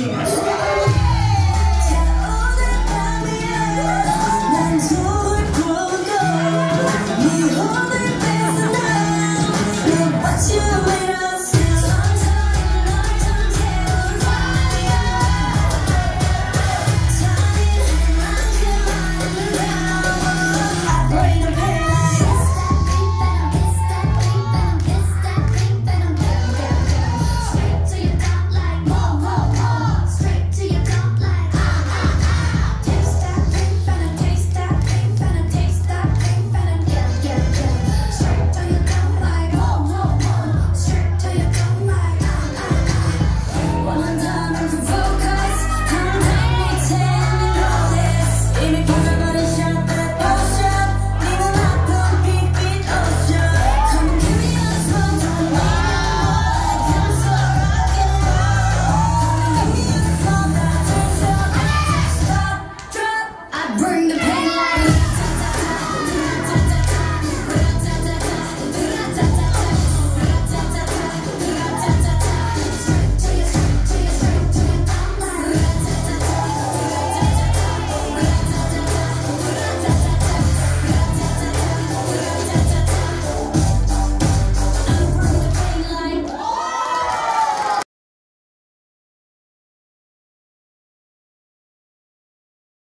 teams. burn the past.